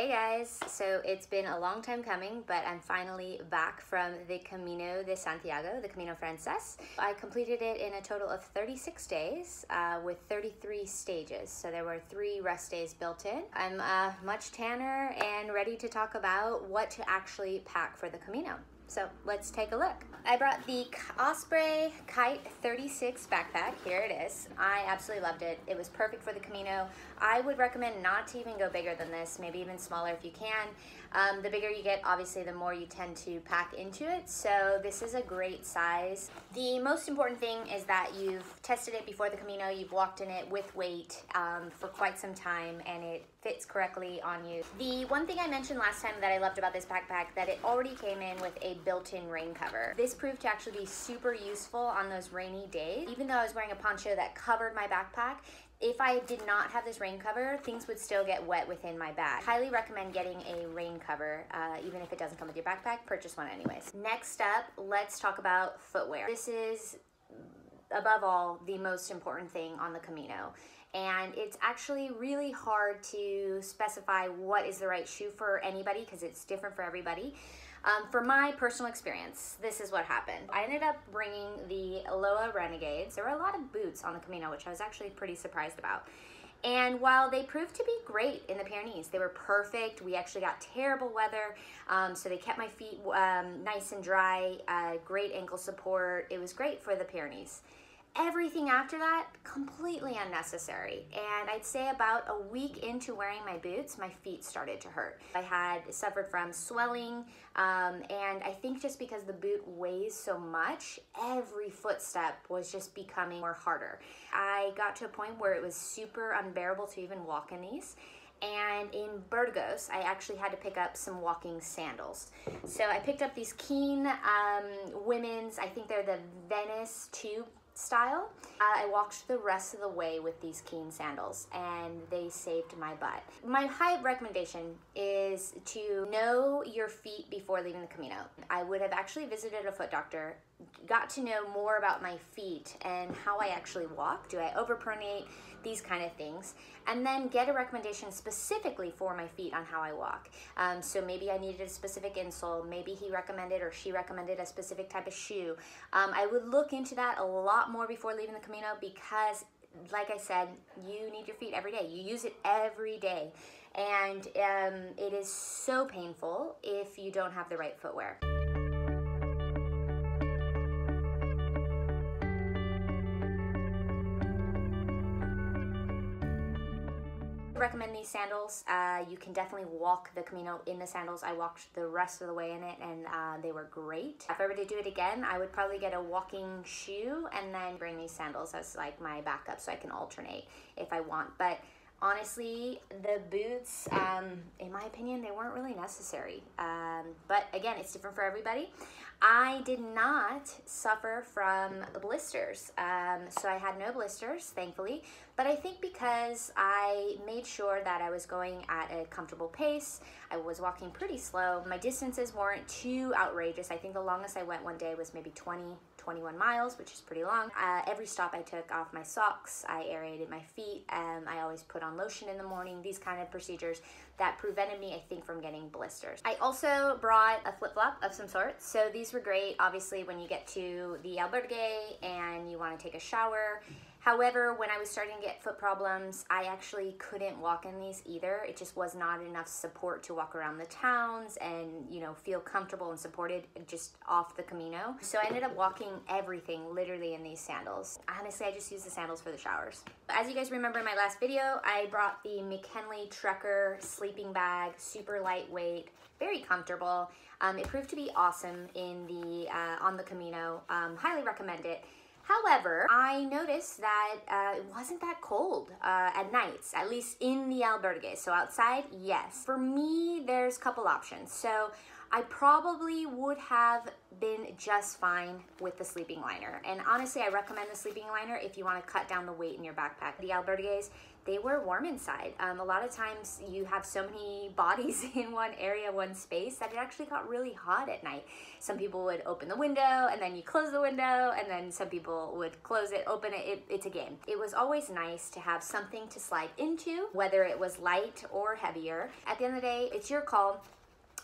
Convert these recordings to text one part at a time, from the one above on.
Hey guys, so it's been a long time coming, but I'm finally back from the Camino de Santiago, the Camino Frances. I completed it in a total of 36 days uh, with 33 stages, so there were three rest days built in. I'm uh, much tanner and ready to talk about what to actually pack for the Camino. So let's take a look. I brought the Osprey Kite 36 backpack. Here it is. I absolutely loved it. It was perfect for the Camino. I would recommend not to even go bigger than this, maybe even smaller if you can. Um, the bigger you get, obviously, the more you tend to pack into it. So this is a great size. The most important thing is that you've tested it before the Camino, you've walked in it with weight um, for quite some time, and it fits correctly on you. The one thing I mentioned last time that I loved about this backpack, that it already came in with a built-in rain cover. This proved to actually be super useful on those rainy days. Even though I was wearing a poncho that covered my backpack, if I did not have this rain cover, things would still get wet within my bag. Highly recommend getting a rain cover, uh, even if it doesn't come with your backpack, purchase one anyways. Next up, let's talk about footwear. This is above all the most important thing on the Camino and it's actually really hard to specify what is the right shoe for anybody because it's different for everybody. Um, for my personal experience, this is what happened. I ended up bringing the Lowa Renegades. There were a lot of boots on the Camino, which I was actually pretty surprised about. And while they proved to be great in the Pyrenees, they were perfect. We actually got terrible weather, um, so they kept my feet um, nice and dry, uh, great ankle support. It was great for the Pyrenees. Everything after that, completely unnecessary. And I'd say about a week into wearing my boots, my feet started to hurt. I had suffered from swelling, um, and I think just because the boot weighs so much, every footstep was just becoming more harder. I got to a point where it was super unbearable to even walk in these and in Burgos, I actually had to pick up some walking sandals. So I picked up these Keen um, women's, I think they're the Venice 2 style. Uh, I walked the rest of the way with these Keen sandals and they saved my butt. My high recommendation is to know your feet before leaving the Camino. I would have actually visited a foot doctor got to know more about my feet and how I actually walk. Do I overpronate? These kind of things. And then get a recommendation specifically for my feet on how I walk. Um, so maybe I needed a specific insole. Maybe he recommended or she recommended a specific type of shoe. Um, I would look into that a lot more before leaving the Camino because like I said, you need your feet every day. You use it every day. And um, it is so painful if you don't have the right footwear. Recommend these sandals. Uh, you can definitely walk the Camino in the sandals. I walked the rest of the way in it and uh, they were great. If I were to do it again, I would probably get a walking shoe and then bring these sandals as like my backup so I can alternate if I want. But honestly, the boots, um, in my opinion, they weren't really necessary. Um, but again, it's different for everybody. I did not suffer from blisters. Um, so I had no blisters, thankfully. But I think because I made sure that I was going at a comfortable pace, I was walking pretty slow, my distances weren't too outrageous. I think the longest I went one day was maybe 20, 21 miles, which is pretty long. Uh, every stop I took off my socks, I aerated my feet, um, I always put on lotion in the morning, these kind of procedures that prevented me, I think, from getting blisters. I also brought a flip-flop of some sort. So these were great, obviously, when you get to the albergue and you want to take a shower. However, when I was starting to get foot problems, I actually couldn't walk in these either. It just was not enough support to walk around the towns and, you know, feel comfortable and supported just off the Camino. So I ended up walking everything literally in these sandals. Honestly, I just use the sandals for the showers. As you guys remember in my last video, I brought the McKinley Trekker sleeping bag, super lightweight, very comfortable. Um, it proved to be awesome in the uh, on the Camino. Um, highly recommend it. However, I noticed that uh, it wasn't that cold uh, at nights, at least in the albergue. So outside, yes. For me, there's a couple options. So I probably would have been just fine with the sleeping liner. And honestly, I recommend the sleeping liner if you want to cut down the weight in your backpack. The albergues, they were warm inside. Um, a lot of times you have so many bodies in one area, one space, that it actually got really hot at night. Some people would open the window and then you close the window, and then some people would close it, open it. it it's a game. It was always nice to have something to slide into, whether it was light or heavier. At the end of the day, it's your call.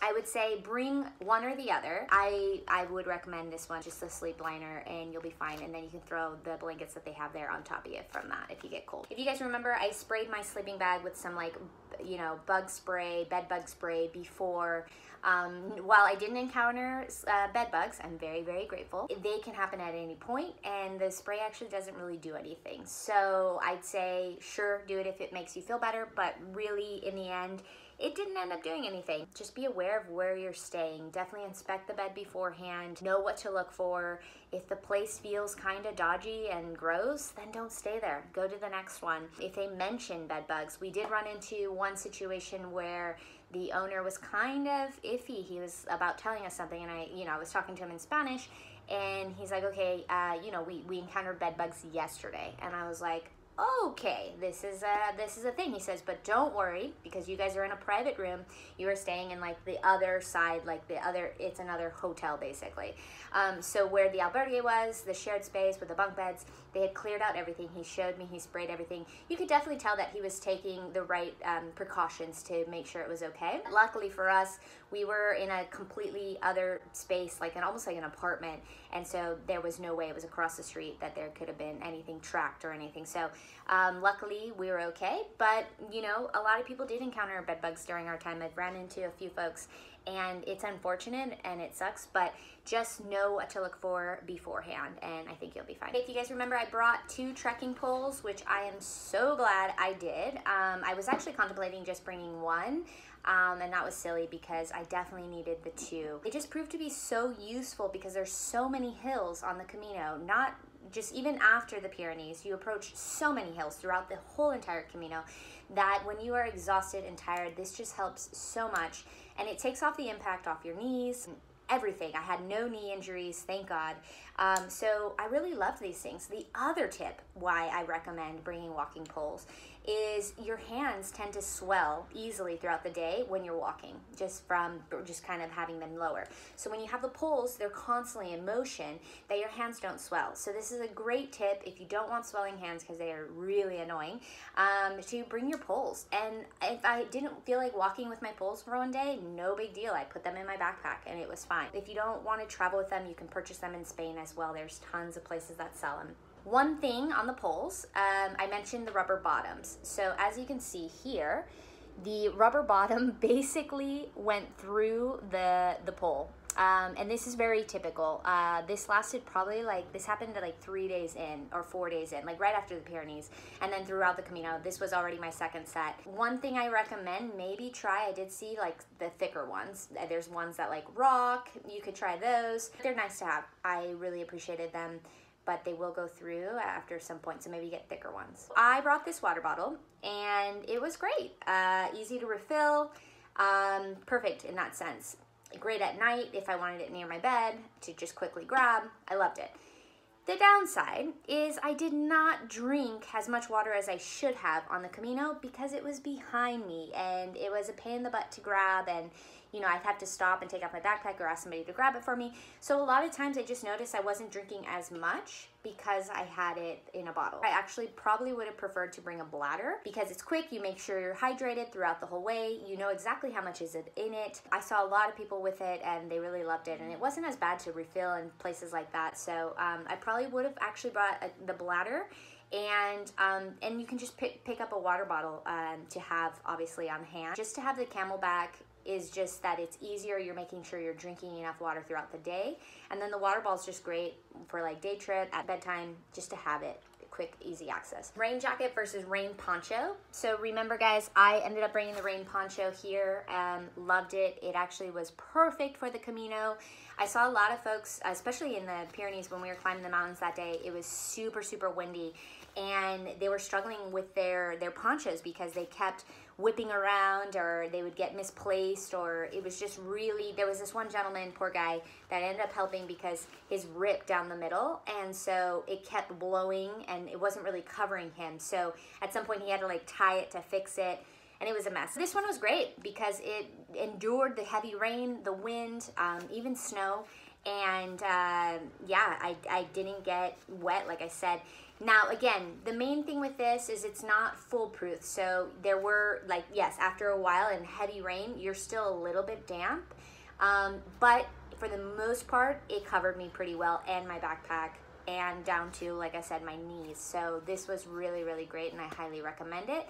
I would say bring one or the other. I, I would recommend this one, just a sleep liner, and you'll be fine. And then you can throw the blankets that they have there on top of you from that if you get cold. If you guys remember, I sprayed my sleeping bag with some like, you know, bug spray, bed bug spray before. Um, while I didn't encounter uh, bed bugs, I'm very, very grateful. They can happen at any point, and the spray actually doesn't really do anything. So I'd say, sure, do it if it makes you feel better, but really, in the end, it didn't end up doing anything. Just be aware of where you're staying. Definitely inspect the bed beforehand. Know what to look for. If the place feels kind of dodgy and gross, then don't stay there. Go to the next one. If they mention bed bugs, we did run into one situation where the owner was kind of iffy. He was about telling us something, and I, you know, I was talking to him in Spanish, and he's like, okay, uh, you know, we, we encountered bed bugs yesterday. And I was like, okay, this is a this is a thing. He says, but don't worry because you guys are in a private room. You are staying in like the other side, like the other. It's another hotel basically. Um, so where the albergue was, the shared space with the bunk beds, they had cleared out everything. He showed me. He sprayed everything. You could definitely tell that he was taking the right um, precautions to make sure it was okay. Luckily for us, we were in a completely other space, like an almost like an apartment, and so there was no way it was across the street that there could have been anything tracked or anything. So um, luckily we were okay, but you know a lot of people did encounter bed bugs during our time. I've ran into a few folks, and it's unfortunate and it sucks, but just know what to look for beforehand, and I think you'll be fine. If you guys remember, I brought two trekking poles, which I am so glad I did. Um, I was actually contemplating just bringing one. Um, and that was silly because I definitely needed the two. It just proved to be so useful because there's so many hills on the Camino, not just even after the Pyrenees, you approach so many hills throughout the whole entire Camino that when you are exhausted and tired, this just helps so much. And it takes off the impact off your knees, everything. I had no knee injuries, thank God. Um, so I really love these things. The other tip why I recommend bringing walking poles is your hands tend to swell easily throughout the day when you're walking, just from just kind of having them lower. So when you have the poles, they're constantly in motion, that your hands don't swell. So this is a great tip if you don't want swelling hands because they are really annoying, um, to bring your poles. And if I didn't feel like walking with my poles for one day, no big deal. I put them in my backpack and it was fine. If you don't want to travel with them, you can purchase them in Spain as well. There's tons of places that sell them. One thing on the poles, um, I mentioned the rubber bottoms. So as you can see here, the rubber bottom basically went through the, the pole. Um, and this is very typical. Uh, this lasted probably like, this happened like three days in or four days in, like right after the Pyrenees. And then throughout the Camino, this was already my second set. One thing I recommend, maybe try, I did see like the thicker ones. There's ones that like rock, you could try those. They're nice to have. I really appreciated them but they will go through after some point, so maybe get thicker ones. I brought this water bottle, and it was great. Uh, easy to refill, um, perfect in that sense. Great at night if I wanted it near my bed to just quickly grab. I loved it. The downside is I did not drink as much water as I should have on the Camino because it was behind me and it was a pain in the butt to grab and you know, I'd have to stop and take off my backpack or ask somebody to grab it for me. So a lot of times I just noticed I wasn't drinking as much because I had it in a bottle. I actually probably would have preferred to bring a bladder because it's quick, you make sure you're hydrated throughout the whole way, you know exactly how much is it in it. I saw a lot of people with it and they really loved it and it wasn't as bad to refill in places like that. So um, I probably would have actually brought a, the bladder and um, and you can just pick, pick up a water bottle um, to have obviously on hand just to have the CamelBak is just that it's easier. You're making sure you're drinking enough water throughout the day. And then the water ball is just great for like day trip, at bedtime, just to have it quick, easy access. Rain jacket versus rain poncho. So remember guys, I ended up bringing the rain poncho here and loved it. It actually was perfect for the Camino. I saw a lot of folks, especially in the Pyrenees when we were climbing the mountains that day, it was super, super windy and they were struggling with their, their ponchos because they kept whipping around or they would get misplaced or it was just really there was this one gentleman poor guy that ended up helping because his rip down the middle and so it kept blowing and it wasn't really covering him so at some point he had to like tie it to fix it and it was a mess. This one was great because it endured the heavy rain, the wind, um, even snow, and uh, yeah, I, I didn't get wet, like I said. Now, again, the main thing with this is it's not foolproof. So there were, like, yes, after a while in heavy rain, you're still a little bit damp. Um, but for the most part, it covered me pretty well and my backpack and down to, like I said, my knees. So this was really, really great and I highly recommend it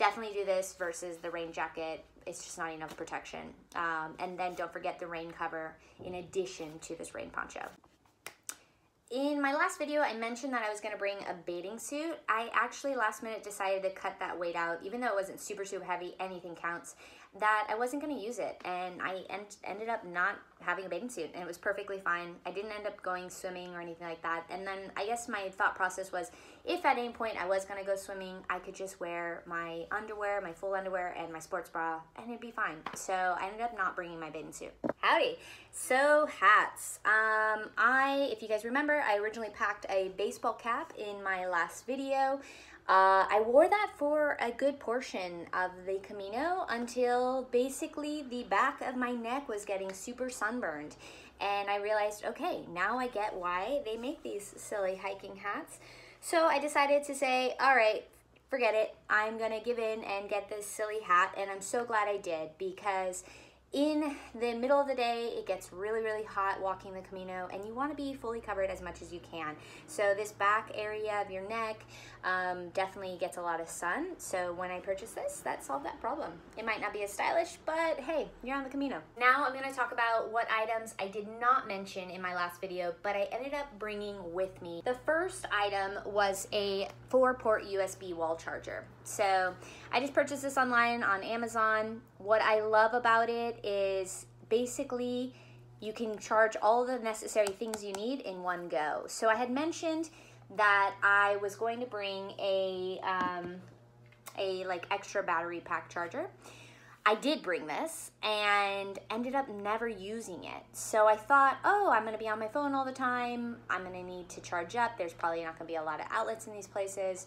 definitely do this versus the rain jacket. It's just not enough protection. Um, and then don't forget the rain cover in addition to this rain poncho. In my last video, I mentioned that I was gonna bring a bathing suit. I actually last minute decided to cut that weight out, even though it wasn't super, super heavy, anything counts that I wasn't going to use it. And I en ended up not having a bathing suit and it was perfectly fine. I didn't end up going swimming or anything like that. And then I guess my thought process was if at any point I was going to go swimming, I could just wear my underwear, my full underwear, and my sports bra and it'd be fine. So I ended up not bringing my bathing suit. Howdy. So hats. Um, I, if you guys remember, I originally packed a baseball cap in my last video. Uh, I wore that for a good portion of the Camino until basically the back of my neck was getting super sunburned. And I realized, okay, now I get why they make these silly hiking hats. So I decided to say, all right, forget it. I'm going to give in and get this silly hat. And I'm so glad I did because in the middle of the day, it gets really, really hot walking the Camino, and you want to be fully covered as much as you can. So this back area of your neck um, definitely gets a lot of sun. So when I purchased this, that solved that problem. It might not be as stylish, but hey, you're on the Camino. Now I'm going to talk about what items I did not mention in my last video, but I ended up bringing with me. The first item was a four-port USB wall charger. So I just purchased this online on Amazon. What I love about it is basically you can charge all the necessary things you need in one go. So I had mentioned that I was going to bring a, um, a like extra battery pack charger. I did bring this and ended up never using it. So I thought, oh, I'm gonna be on my phone all the time. I'm gonna need to charge up. There's probably not gonna be a lot of outlets in these places.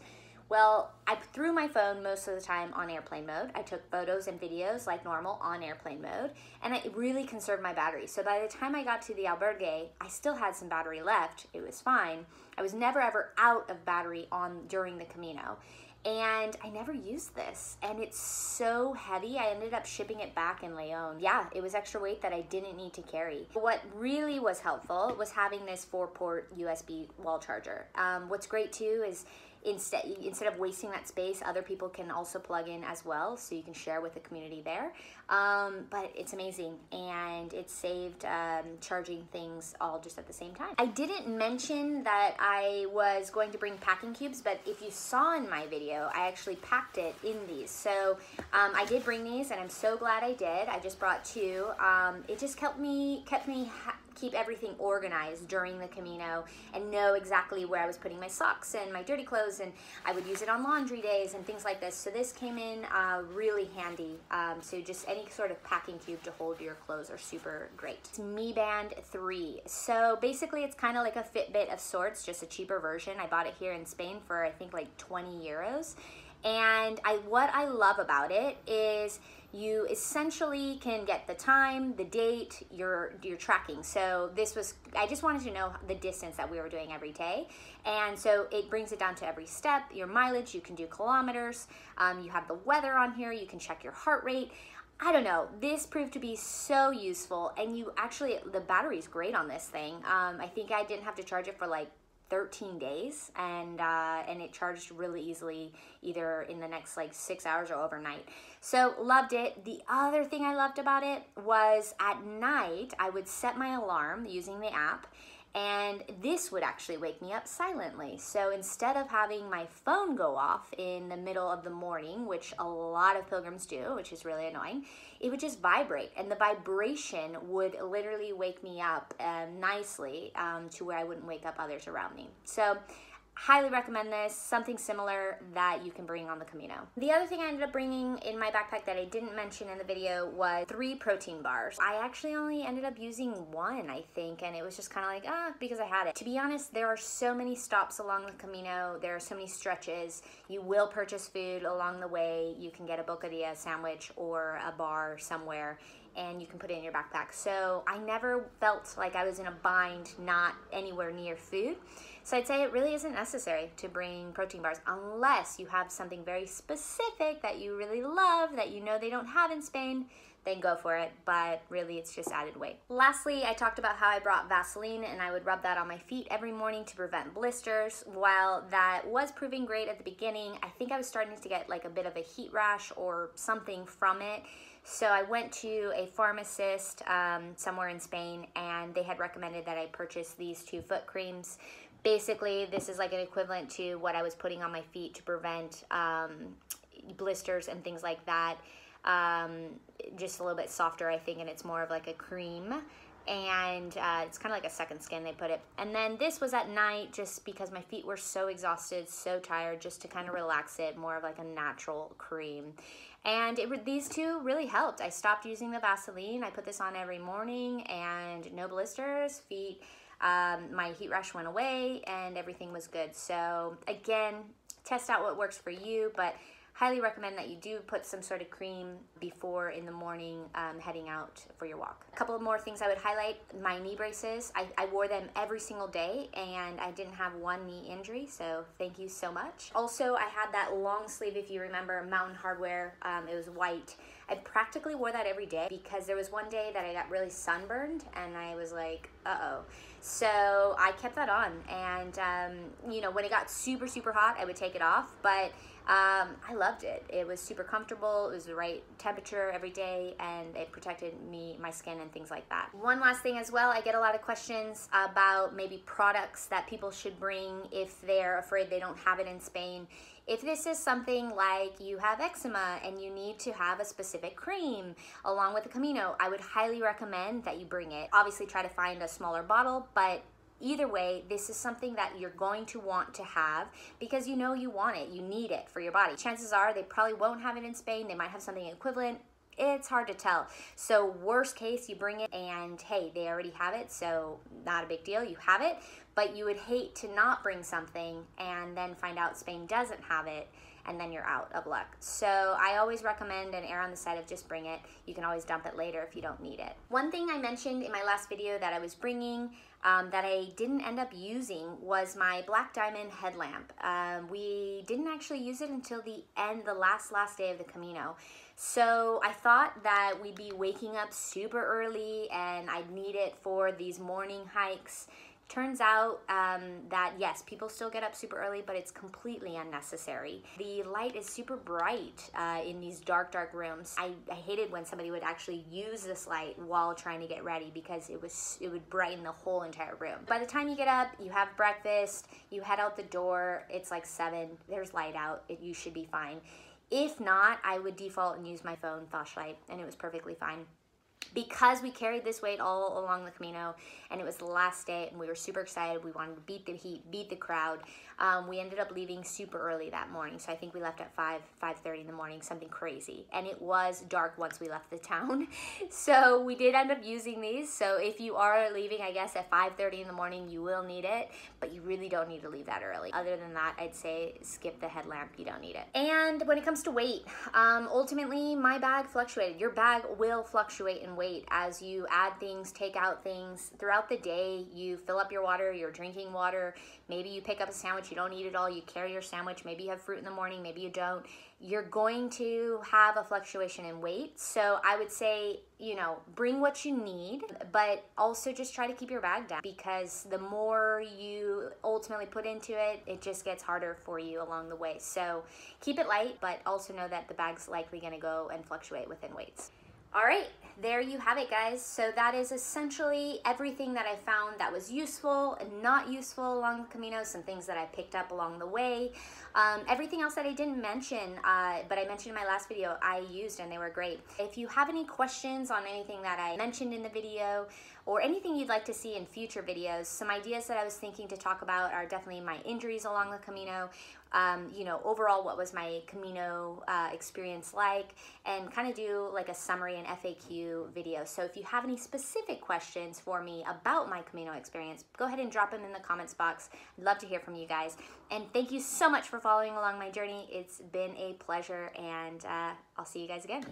Well, I threw my phone most of the time on airplane mode. I took photos and videos like normal on airplane mode, and it really conserved my battery. So by the time I got to the albergue, I still had some battery left. It was fine. I was never ever out of battery on during the Camino. And I never used this, and it's so heavy. I ended up shipping it back in Leon. Yeah, it was extra weight that I didn't need to carry. What really was helpful was having this four-port USB wall charger. Um, what's great too is instead instead of wasting that space other people can also plug in as well so you can share with the community there. Um, but it's amazing and it saved um, charging things all just at the same time. I didn't mention that i was going to bring packing cubes but if you saw in my video i actually packed it in these. So um, i did bring these and i'm so glad i did. I just brought two. Um, it just kept me kept me keep everything organized during the Camino and know exactly where I was putting my socks and my dirty clothes and I would use it on laundry days and things like this. So this came in uh, really handy. Um, so just any sort of packing cube to hold your clothes are super great. It's Mi Band 3. So basically it's kind of like a Fitbit of sorts, just a cheaper version. I bought it here in Spain for I think like 20 euros. And I what I love about it is you essentially can get the time, the date, your your tracking. So this was I just wanted to know the distance that we were doing every day, and so it brings it down to every step. Your mileage, you can do kilometers. Um, you have the weather on here. You can check your heart rate. I don't know, this proved to be so useful and you actually, the battery is great on this thing. Um, I think I didn't have to charge it for like 13 days and uh, and it charged really easily either in the next like six hours or overnight. So loved it. The other thing i loved about it was at night i would set my alarm using the app and this would actually wake me up silently. So instead of having my phone go off in the middle of the morning, which a lot of pilgrims do, which is really annoying, it would just vibrate. And the vibration would literally wake me up um, nicely um, to where I wouldn't wake up others around me. So highly recommend this, something similar that you can bring on the Camino. The other thing I ended up bringing in my backpack that I didn't mention in the video was three protein bars. I actually only ended up using one, I think, and it was just kind of like, ah, because I had it. To be honest, there are so many stops along the Camino, there are so many stretches. You will purchase food along the way. You can get a bocadilla sandwich or a bar somewhere and you can put it in your backpack. So I never felt like I was in a bind not anywhere near food. So I'd say it really isn't necessary to bring protein bars unless you have something very specific that you really love that you know they don't have in Spain then go for it, but really it's just added weight. Lastly, I talked about how I brought Vaseline and I would rub that on my feet every morning to prevent blisters. While that was proving great at the beginning, I think I was starting to get like a bit of a heat rash or something from it. So I went to a pharmacist um, somewhere in Spain and they had recommended that I purchase these two foot creams. Basically, this is like an equivalent to what I was putting on my feet to prevent um, blisters and things like that. Um, just a little bit softer, I think, and it's more of like a cream. And uh, it's kind of like a second skin they put it. And then this was at night just because my feet were so exhausted so tired just to kind of relax it more of like a natural cream. And it, these two really helped. I stopped using the vaseline. I put this on every morning and no blisters feet um, my heat rash went away and everything was good so again test out what works for you but highly recommend that you do put some sort of cream before in the morning um, heading out for your walk. A couple more things I would highlight, my knee braces. I, I wore them every single day and I didn't have one knee injury, so thank you so much. Also, I had that long sleeve, if you remember, Mountain Hardwear. Um, it was white. I practically wore that every day because there was one day that I got really sunburned and I was like, uh-oh. So I kept that on and, um, you know, when it got super, super hot, I would take it off, but um, I loved it. It was super comfortable. It was the right temperature every day, and it protected me, my skin, and things like that. One last thing as well, I get a lot of questions about maybe products that people should bring if they're afraid they don't have it in Spain. If this is something like you have eczema and you need to have a specific cream along with the Camino, I would highly recommend that you bring it. Obviously, try to find a smaller bottle, but either way, this is something that you're going to want to have because you know you want it, you need it for your body. Chances are they probably won't have it in Spain. They might have something equivalent. It's hard to tell. So worst case, you bring it and hey, they already have it, so not a big deal, you have it. But you would hate to not bring something and then find out Spain doesn't have it and then you're out of luck. So I always recommend and err on the side of just bring it. You can always dump it later if you don't need it. One thing I mentioned in my last video that I was bringing um, that I didn't end up using was my Black Diamond headlamp. Um, we didn't actually use it until the end, the last, last day of the Camino. So I thought that we'd be waking up super early and I'd need it for these morning hikes Turns out um, that yes, people still get up super early, but it's completely unnecessary. The light is super bright uh, in these dark, dark rooms. I, I hated when somebody would actually use this light while trying to get ready because it was it would brighten the whole entire room. By the time you get up, you have breakfast, you head out the door. It's like seven. There's light out. It, you should be fine. If not, I would default and use my phone flashlight, and it was perfectly fine because we carried this weight all along the Camino and it was the last day and we were super excited. We wanted to beat the heat, beat the crowd. Um, we ended up leaving super early that morning. So I think we left at 5, 5.30 in the morning, something crazy. And it was dark once we left the town. So we did end up using these. So if you are leaving, I guess at 5.30 in the morning, you will need it, but you really don't need to leave that early. Other than that, I'd say skip the headlamp. You don't need it. And when it comes to weight, um, ultimately my bag fluctuated. Your bag will fluctuate in weight as you add things, take out things throughout the day. You fill up your water, you're drinking water. Maybe you pick up a sandwich, you don't eat it all, you carry your sandwich. Maybe you have fruit in the morning, maybe you don't. You're going to have a fluctuation in weight. So I would say, you know, bring what you need, but also just try to keep your bag down because the more you ultimately put into it, it just gets harder for you along the way. So keep it light, but also know that the bag's likely gonna go and fluctuate within weights. All right, there you have it guys. So that is essentially everything that I found that was useful and not useful along the Camino, some things that I picked up along the way. Um, everything else that I didn't mention, uh, but I mentioned in my last video, I used and they were great. If you have any questions on anything that I mentioned in the video, or anything you'd like to see in future videos. Some ideas that I was thinking to talk about are definitely my injuries along the Camino, um, you know, overall what was my Camino uh, experience like, and kind of do like a summary and FAQ video. So if you have any specific questions for me about my Camino experience, go ahead and drop them in the comments box. I'd love to hear from you guys. And thank you so much for following along my journey. It's been a pleasure, and uh, I'll see you guys again.